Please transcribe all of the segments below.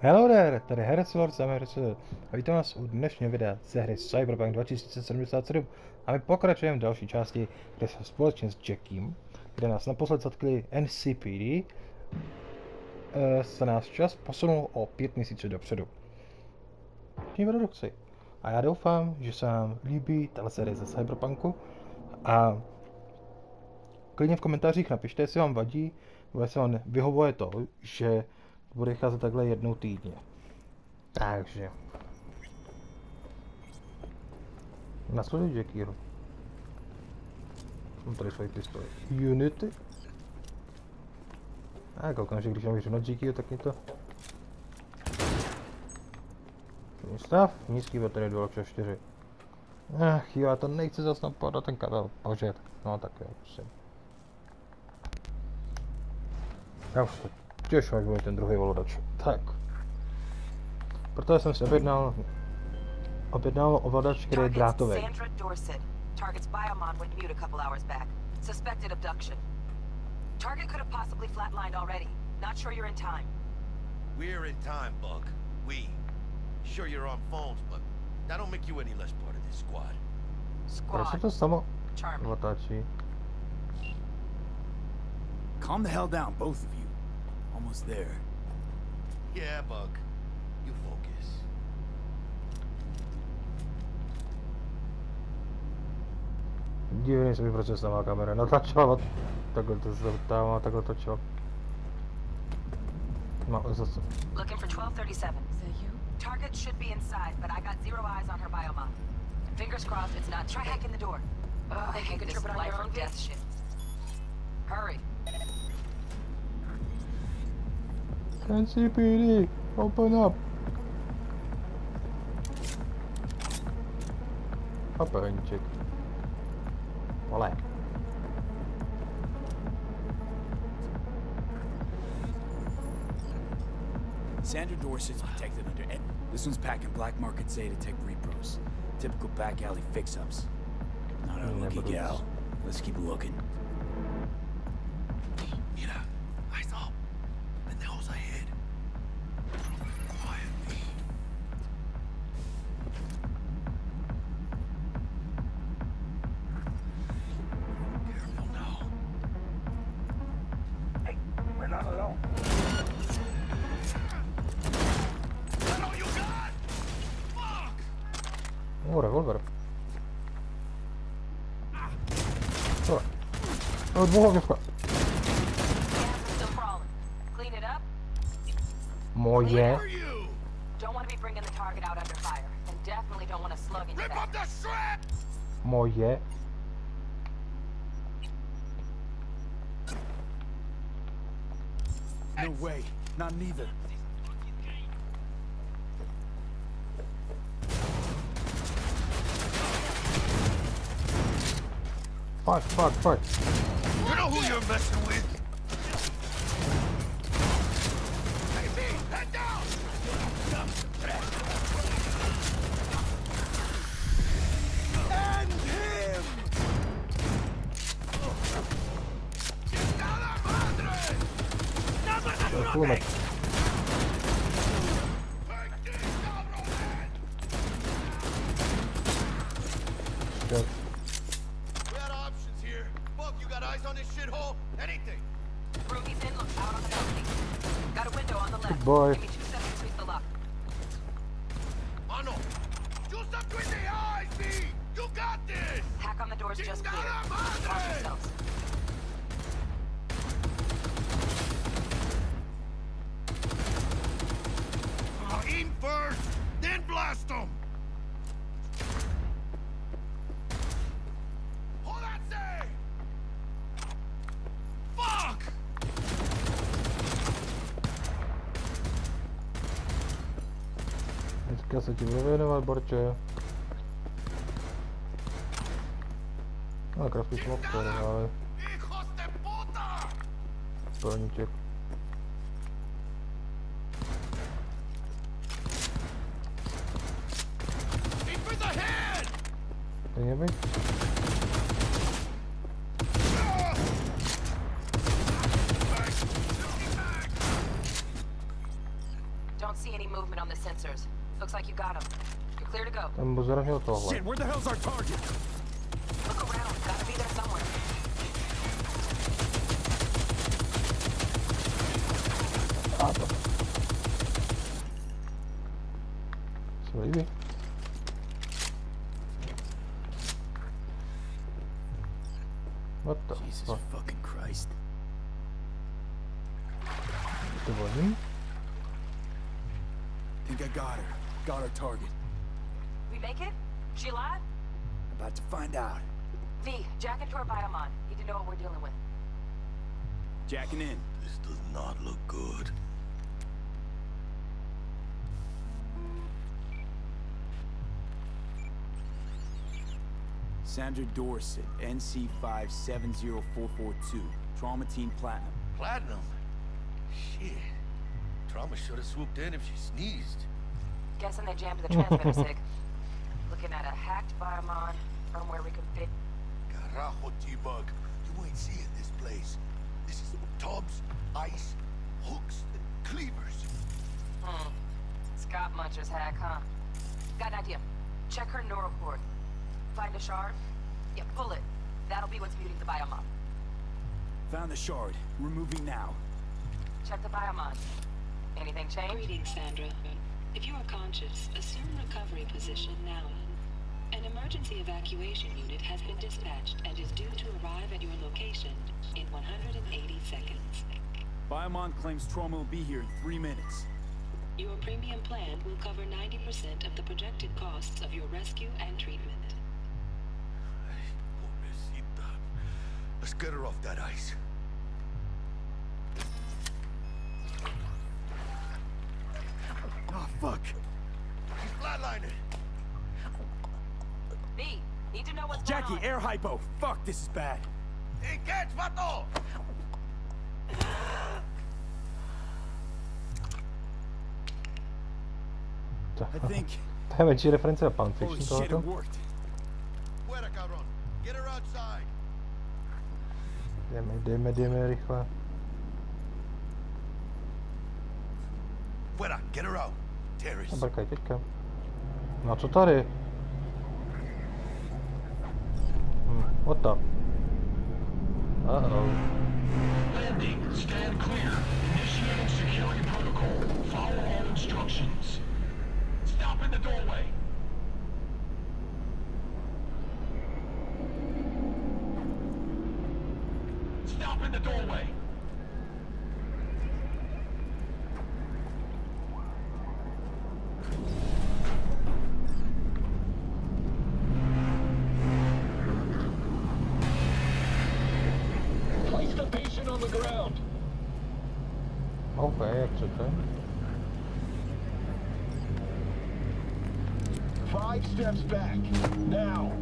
Hello there, tady Heresword Samers a vítám vás u dnešního videa ze hry Cyberpunk 2077 a my pokračujeme v další části, kde jsme společně s Jackiem, kde nás naposled zatkli NCPD, eh, se nás čas posunul o pět měsíců dopředu. Tím produkci. A já doufám, že se vám líbí tato série ze Cyberpunku a klidně v komentářích napište, jestli vám vadí, nebo jestli vám vyhovuje to, že bude vycházet takhle jednou týdně. Takže. Nasleduj Jackieho. Mám tady svoji pistoli. Unity. A koukám, že když navířu na Jackieho, tak mi to... Stav, nízký baterie 2.4. Ach jo, já to nechci zase napadat ten kabel. Bože, no tak jo, prosím. Já už to těším, až bude ten druhý volodač. Tak. Proto jsem si objednal, objednal ovladač, který je drátový. Target's biomon went mute a couple hours back. Suspected abduction. Target could have possibly flatlined already. Not sure you're in time. We're in time, Buck. We. Sure you're on phones, but that don't make you any less part of this squad. Proč se Squad. to samo Charming. Calm the hell down, both of you. Almost there. Yeah, Buck. You focus. Divný se mi proč se sama kamera natáčela, takhle to se tam a takhle točila. No, zase. Looking for 1237. Is that you? Target should be inside, but I got zero eyes on her biomon. Fingers crossed it's not. Try hacking the door. Ugh, I hate this life or death shit. Hurry. NCPD, open up. Papeníček. Vole. Sandra Dorsett's detected under Ed. This one's packing black market Zetatech repros. Typical back alley fix-ups. Not our lucky gal. Let's keep looking. Slug into Rip that. up the strap! Moje. No way. Not neither. Fuck, fuck, fuck. You know who you're messing with? Window Teďka se ti budu věnovat, Borče. No, krafty smok, to ale Hijos de puta! plníček. Aim for the jack into her biomon. Need to know what we're dealing with. Jacking in. This does not look good. Sandra Dorsett, NC570442. Trauma Team Platinum. Platinum? Shit. Trauma should have swooped in if she sneezed. Guessing they jammed the transmitter sig. Looking at a hacked biomon, firmware reconfig. Carajo, T-Bug. You ain't seeing this place. This is tubs, ice, hooks, and cleavers. Hmm. Scott Muncher's hack, huh? Got an idea. Check her neural cord. Find a shard? Yeah, pull it. That'll be what's muting the biomon. Found the shard. We're moving now. Check the biomon. Anything change? Greetings, Sandra. If you are conscious, assume recovery position now. An emergency evacuation unit has been dispatched and is due to arrive at your location in 180 seconds. Biomon claims trauma will be here in three minutes. Your premium plan will cover 90% of the projected costs of your rescue and treatment. Pobrecita. Let's get her off that ice. Oh, fuck. She's flatlining. B, need to know what's Jackie, going on. air hypo. Fuck, this is bad. Hey, catch, vato! To, I think... to je větší reference na Pulp Holy Fiction shit, it tohleto. worked. Fuera, cabrón. Get her outside. Jdeme, jdeme, jdeme rychle. Fuera, get her out. Terrace. A brkaj teďka. No a co tady? What the? Uh-oh. Landing. Stand clear. Initiating security protocol. Follow all instructions. Stop in the doorway. Stop in the doorway. the ground. Okay, jak czytam. Five steps back. Now.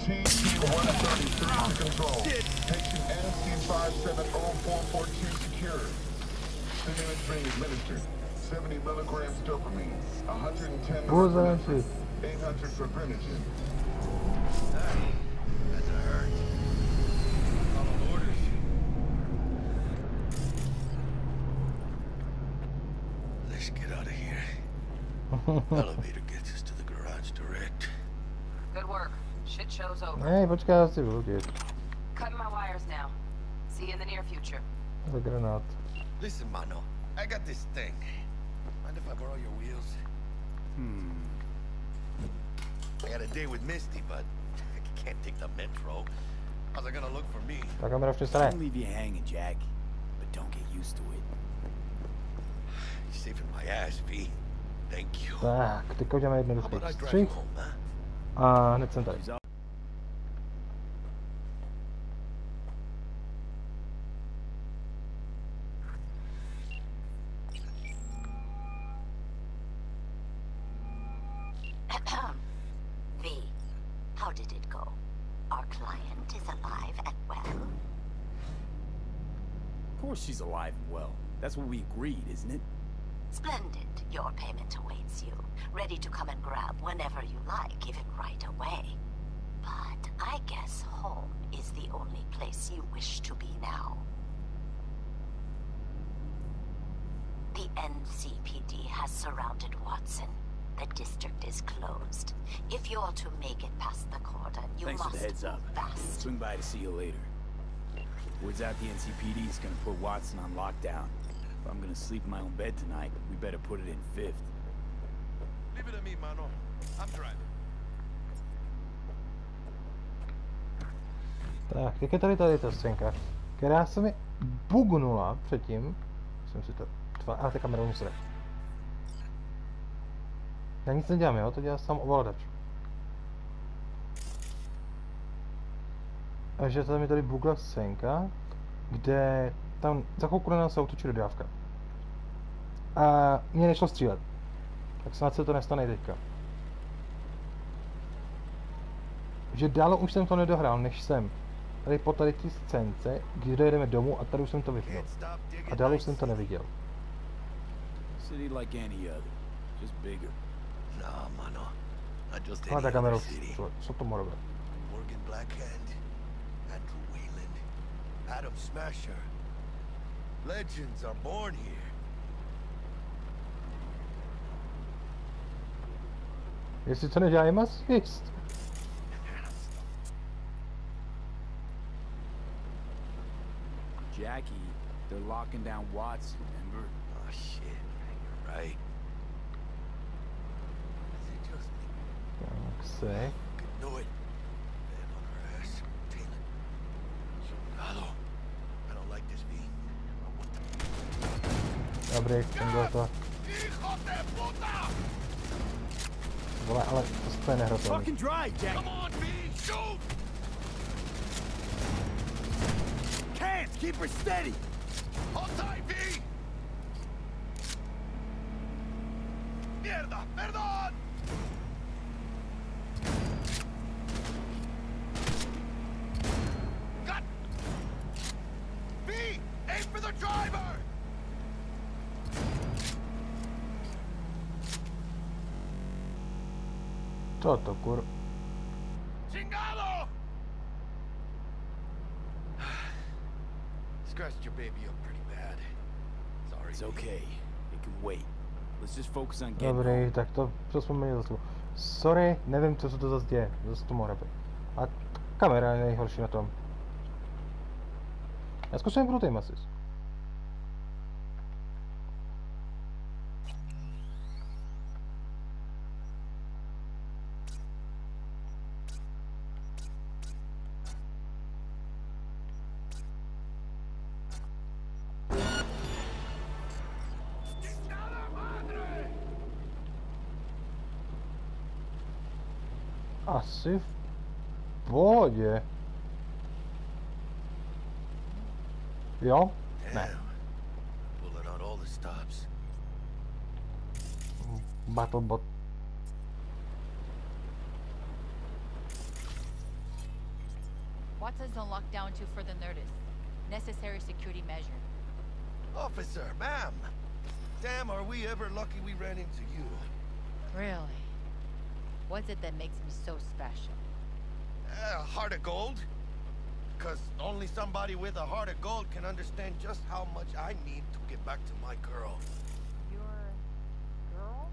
TC-133 control. Patient NC570442 secure. Stimulant being administered. 70 milligrams dopamine. 110 milligrams. 800 for Primogen. Hey, that's a hurt. Follow orders. Let's get out of here. Elevator gets us to the garage direct. Good work. Shit show's over. Hey, what you guys do? We're good. Cutting my wires now. See you in the near future. We're good enough. Listen, Mano. I got this thing. Mind if I borrow your wheels? Hmm. I got a date with Misty, but I can't take the metro. How's it gonna look for me? Ta kamera už staré. Don't leave you hanging, Jack. But don't get used to it. You're saving my ass, V. Thank you. Tak, teďka uděláme How jednoduchý about I drive you střih. home, huh? A hned jsem tady. Like, even right away. But I guess home is the only place you wish to be now. The NCPD has surrounded Watson. The district is closed. If you're to make it past the cordon, you Thanks must for the heads up. move fast. Swing by to see you later. Word's out the NCPD is gonna put Watson on lockdown. If I'm gonna sleep in my own bed tonight, we better put it in fifth. Leave it to me, mano. I'm driving. Tak, jak je tady tady ta scénka, která se mi bugnula předtím, jsem si to, tva, a ta kamera musí Já nic nedělám, jo, to dělá sám ovladač. A že tady mi tady bugla scénka, kde tam za chvilku na nás autočí dodávka. A mě nešlo střílet. Tak snad se to nestane teďka. Že dál už jsem to nedohrál, než jsem tady po tady ty scénce, kde jdeme domů a tady už jsem to vypnul. Can't stop digging A dál už nice. jsem to neviděl. City like any other, just bigger. Nah, mano. Not just Ale any ta kamera other city. co, co to má dobré? Morgan Blackhand, Andrew Weyland, Adam Smasher. Legends are born here. Jestli to nedělá masist. Jackie, they're locking down Watson, remember? Oh shit, you're right. Is it just me? Tak se. Could know it. Man on her ass. Taylor. Chingado. I don't like this, V. What the... Dobrý, jsem byl to. Hijo de puta! Vole, ale to je nehratelný. Fucking drive, Jackie! Come on, V! Shoot! Can't! Keep her steady! Hold tight, V! Mierda! Perdón! God! V! Aim for the driver! Co to kur... Scratched your baby up pretty bad. Sorry. It's okay. It can wait. Let's just focus on getting Dobrý, tak to, měli za sebou. Sorry, nevím, co se to zase děje. Zase to mohlo být. A kamera je nejhorší na tom. Já zkusím Brutým Assist. Asi v pohodě. Jo? Ne. Damn. Pulling out all the stops. Battlebot. Watson's on lockdown to further notice. Necessary security measure. Officer, ma'am. Damn, are we ever lucky we ran into you. Really? What's it that makes me so special? A heart of gold? Because only somebody with a heart of gold can understand just how much I need to get back to my girl. Your girl?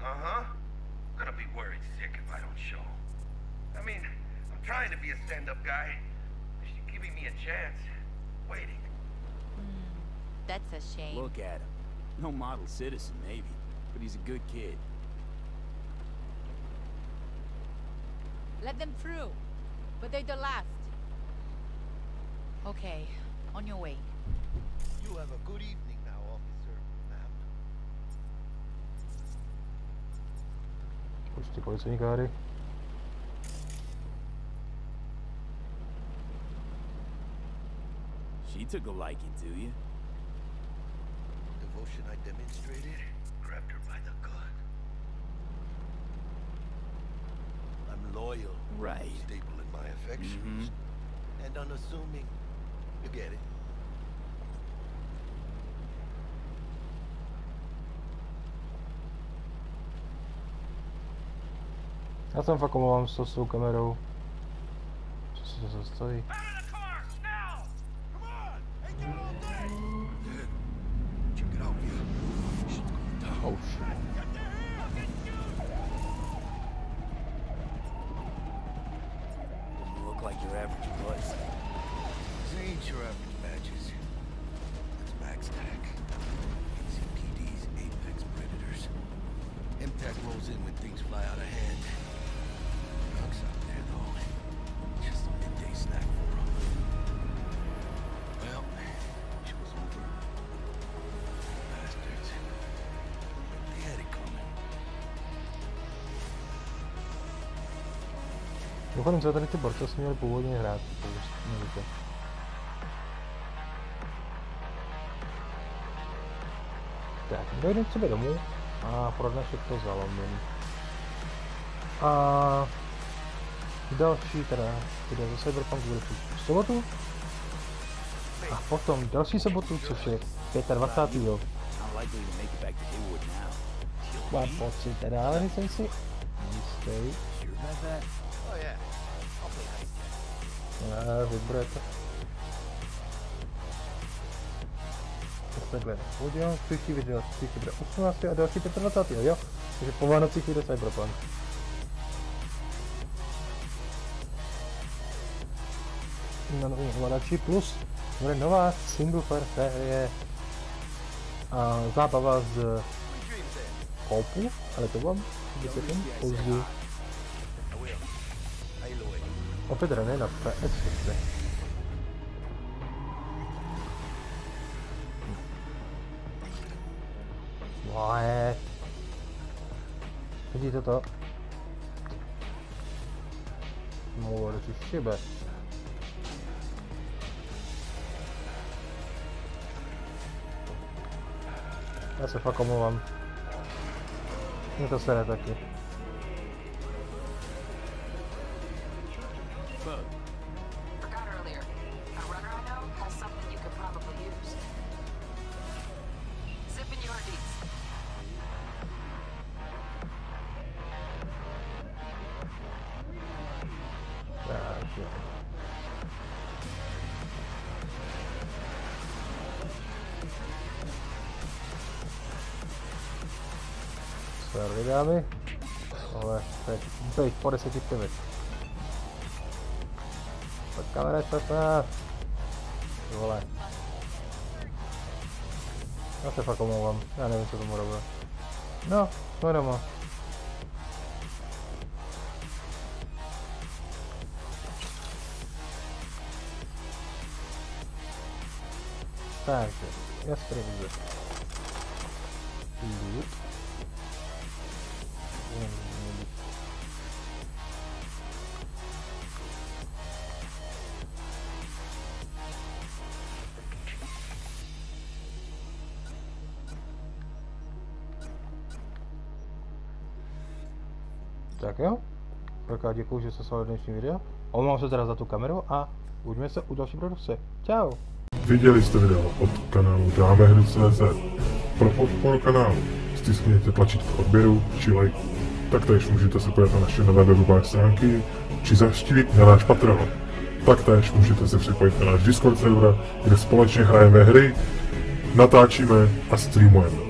Uh-huh. Gonna be worried sick if I don't show. I mean, I'm trying to be a stand-up guy. She's giving me a chance. Waiting. That's a shame. Look at him. No model citizen, maybe. But he's a good kid. Let them through. But they're the last. Okay, on your way. You have a good evening now, officer, ma'am. Počty policejní káry. She took a liking to you. Devotion I demonstrated grabbed her by the gut. loyal, right. staple in my affections, mm -hmm. and unassuming. You get it. Já tam fakt omlouvám s tou kamerou. Co se zase stojí? Rolls in when things fly out of hand. Drugs out there, though. Just a midday snack for 'em. Well, show's over. Bastards. They had it coming. Domů a pro dnešek to zalomím. A další teda video ze Cyberpunk bude příští sobotu. A potom další sobotu, což je 25. Not likely to make it back to Haywood now. Mám pocit teda, ale nejsem si jistý. Sure about Takhle, udělám příští video, příští bude 18. a další 25. jo? Takže po Vánocích vyjde Cyberpunk. Na nový ovladači plus bude nová single player série a zábava z koupu, ale to vám vysvětlím později. Opět René na PS4. What? Vidíte to? Může si šibe. Já se fakt omlouvám. Mě to sere taky. llave. A ver, un 6 por ese sistema. La cámara está atrás. No se fue como vamos. No, eso como No, no éramos. Так, я Tak jo. Tak já děkuju, že jste sledovali dnešní video. Omlouvám se teda za tu kameru a uvidíme se u další produkce. Čau. Viděli jste video od kanálu Dámehry.cz. Pro podporu kanálu stiskněte tlačítko odběru či lajku. Taktéž můžete se podívat na naše nové webové stránky či zaštítit na náš Patreon. Taktéž můžete se připojit na náš Discord server, kde společně hrajeme hry, natáčíme a streamujeme.